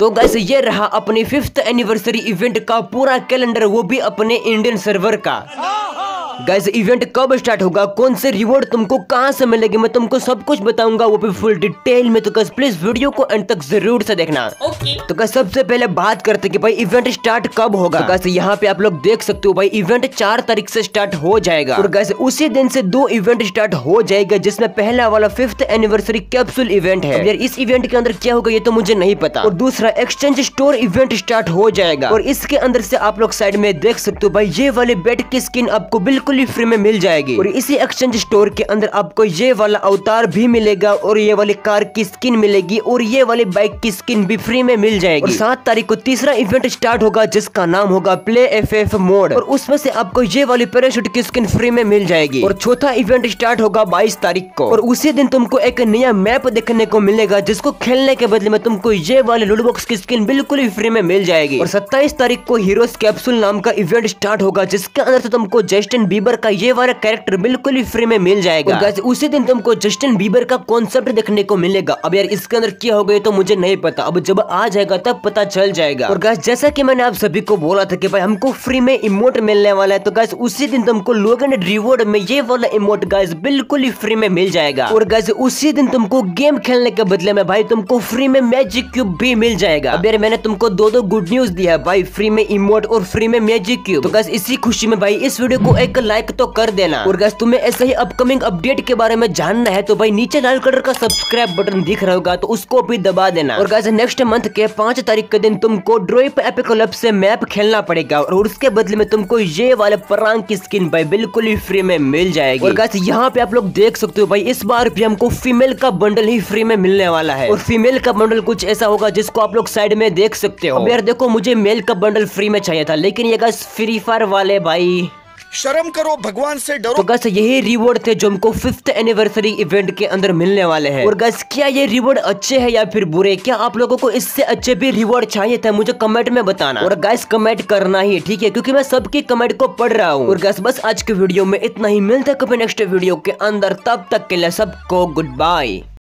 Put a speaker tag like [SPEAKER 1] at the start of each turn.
[SPEAKER 1] तो गैस ये रहा अपनी फिफ्थ एनिवर्सरी इवेंट का पूरा कैलेंडर वो भी अपने इंडियन सर्वर का। गैस इवेंट कब स्टार्ट होगा? कौन से रिवॉर्ड तुमको कहाँ से मिलेगी? मैं तुमको सब कुछ बताऊँगा वो भी फुल डिटेल में। तो गैस प्लीज़ वीडियो को एंड तक ज़रूर से देखना।
[SPEAKER 2] ओके
[SPEAKER 1] तो गैस सबसे पहले बात करते कि भाई इवेंट स्टार्ट कब होगा? तो गैस यहाँ पे आप लोग देख सकते हो भाई इवेंट चार तारीख से स्टार्ट हो जाएगा। और गैस उसी दिन से दो इवेंट स्टार्ट हो जाएगा जिसमें पहला वाला फिफ्थ एनिवर्सरी कैप्सूल इवेंट है। यार इस इवेंट के अंदर क्या होगा ये तो मुझे नहीं पता। और दूसरा एक्सचेंज स्टोर इवेंट स्टार्ट हो जाएगा। और इसके अंदर से आप लोग साइड में देख सकते हो भाई ये वाले बेड की स्किन आपको बिल्कुल ही फ्री में मिल जाएगी। और इसी एक्सचेंज स्टोर के अंदर आपको ये वाला अवतार भी मिलेगा और ये वाली कार की स्किन मिलेगी और ये वाली बाइक की स्किन भी फ्री में मिल जाएगी। और सात तारीख को तीसरा इवेंट स्टार्ट होगा जिसका नाम होगा प्ले एफ़ एफ़ मोड और उसमें से आपको ये वाली पैराशूट की स्किन फ्री में मिल जाएगी। और चौथा इवेंट स्टार्ट होगा बाईस तारीख को। और उसी दिन तुमको एक नया मैप देखने को मिलेगा जिसको खेलने के बदले में तुमको ये वाले लूडो बॉक्स की स्किन बिल्कुल ही फ्री में मिल जाएगी। और सत्ताईस तारीख को हीरोज कैप्सूल नाम का इवेंट स्टार्ट होगा जिसके अंदर तुमको जस्टिन बीबर का ये वाला कैरेक्टर बिल्कुल ही फ्री में मिल जाएगा। और उसी दिन तुमको जस्टिन बीबर का कॉन्सेप्ट देखने को मिलेगा। अब यार, इसके अंदर क्या हो गया तो मुझे नहीं पता। अब जब आ जाएगा, तब पता चल जाएगा। और गैस जैसा कि मैंने आप सभी को बोला था कि भाई, हमको फ्री में इमोट मिलने वाला है तो गैस उसी दिन तुमको लोगन रिवॉर्ड में ये वाला इमोट गैस बिल्कुल ही फ्री में मिल जाएगा। और गैस उसी दिन तुमको गेम खेलने के बदले में भाई, तुमको फ्री में मैजिक क्यूब भी मिल जाएगा। अब यार, मैंने तुमको दो दो गुड न्यूज़ दिया है भाई फ्री में इमोट और फ्री में मैजिक क्यूब तो गैस इसी खुशी में भाई, इस वीडियो को एक लाइक तो कर देना। और गैस तुम्हें ऐसे ही अपकमिंग अपडेट के बारे में जानना है तो भाई नीचे लाल कलर का सब्सक्राइब बटन दिख रहा होगा तो उसको भी दबा देना। और गैस नेक्स्ट मंथ के पाँच तारीख के दिन तुमको ड्रोइप एपिक से मैप खेलना पड़ेगा, और उसके बदले में तुमको ये वाले परांग की स्किन भाई बिल्कुल ही फ्री में मिल जाएगी। और गैस यहाँ पे आप लोग देख सकते हो भाई, इस बार भी हमको फीमेल का बंडल ही फ्री में मिलने वाला है। और फीमेल का बंडल कुछ ऐसा होगा, जिसको आप लोग साइड में देख सकते हो। यार देखो, मुझे मेल का बंडल फ्री में चाहिए था, लेकिन ये गैस फ्री फायर वाले भाई।
[SPEAKER 3] शर्म करो भगवान से डरो।
[SPEAKER 1] तो गैस यही रिवॉर्ड थे जो हमको फिफ्थ एनिवर्सरी इवेंट के अंदर मिलने वाले हैं। और गैस क्या ये रिवॉर्ड अच्छे हैं या फिर बुरे? क्या आप लोगों को इससे अच्छे भी रिवॉर्ड चाहिए थे? मुझे कमेंट में बताना। और गैस कमेंट करना ही ठीक है? क्योंकि मैं सबकी कमेंट को पढ़ रहा हूँ। और गैस बस आज के वीडियो में इतना ही। मिलता है कभी नेक्स्ट वीडियो के अंदर। तब तक के लिए सबको गुड बाय